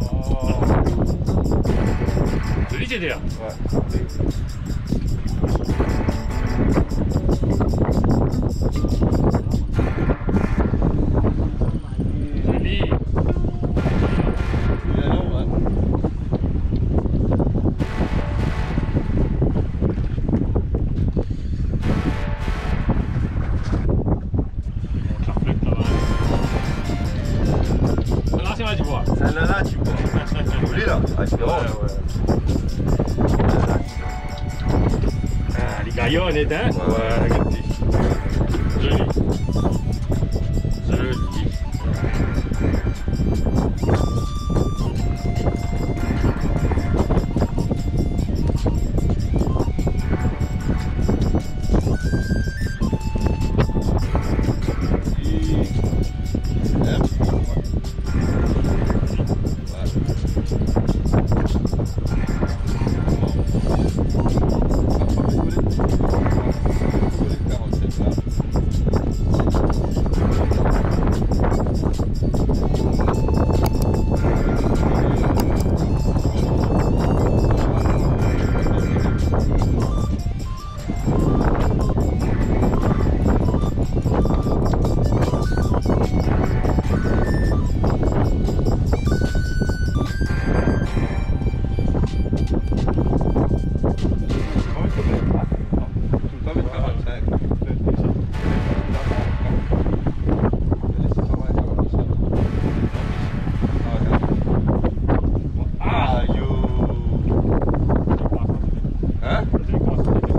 哦，理解的呀。Tu. Celle-là, là, tu vois. Joli là. Ah, c'est drôle. Ah, les gaillonnes, hein Ouais, regardez. Joli. Joli. Ouais. possibly.